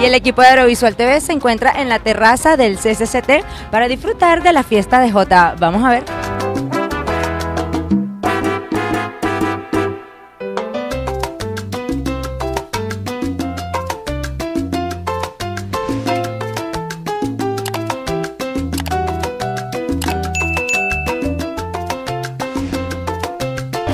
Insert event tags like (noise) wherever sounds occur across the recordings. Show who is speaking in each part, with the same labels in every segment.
Speaker 1: Y el equipo de Aerovisual TV se encuentra en la terraza del CCCT para disfrutar de la fiesta de J. Vamos a ver.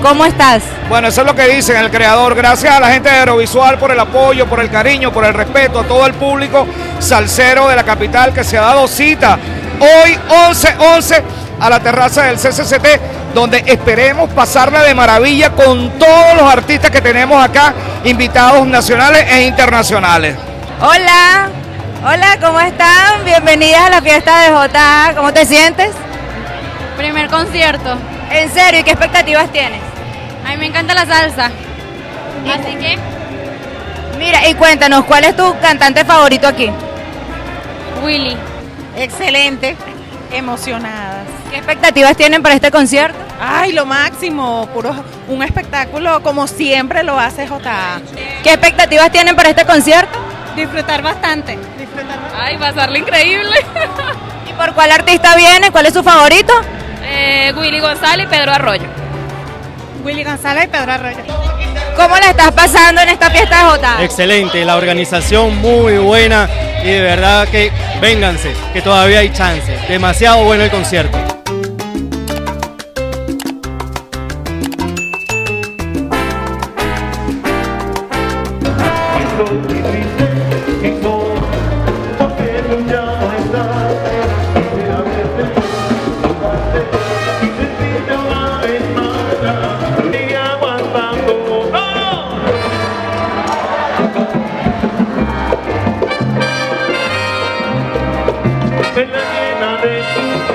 Speaker 1: ¿Cómo estás?
Speaker 2: Bueno, eso es lo que dicen el creador. Gracias a la gente de Aerovisual por el apoyo, por el cariño, por el respeto, a todo el público salsero de la capital que se ha dado cita hoy 11-11 a la terraza del CCCT, donde esperemos pasarla de maravilla con todos los artistas que tenemos acá, invitados nacionales e internacionales.
Speaker 1: Hola, hola, ¿cómo están? Bienvenidas a la fiesta de J. ¿Cómo te sientes?
Speaker 3: Primer concierto.
Speaker 1: ¿En serio? ¿Y qué expectativas tienes?
Speaker 3: Mí me encanta la salsa. Así que,
Speaker 1: Mira, y cuéntanos, ¿cuál es tu cantante favorito aquí?
Speaker 3: Willy.
Speaker 4: Excelente, emocionadas.
Speaker 1: ¿Qué expectativas tienen para este concierto?
Speaker 4: Ay, lo máximo, puro un espectáculo como siempre lo hace JA.
Speaker 1: ¿Qué expectativas tienen para este concierto?
Speaker 4: Disfrutar bastante. Disfrutar
Speaker 3: Ay, pasarle increíble. (laughs)
Speaker 1: ¿Y por cuál artista viene? ¿Cuál es su favorito?
Speaker 3: Eh, Willy González y Pedro Arroyo.
Speaker 4: Willy González y Pedro Arroyo.
Speaker 1: ¿Cómo la estás pasando en esta fiesta de J?
Speaker 5: Excelente, la organización muy buena y de verdad que vénganse, que todavía hay chance. Demasiado bueno el concierto.
Speaker 2: Benadinade.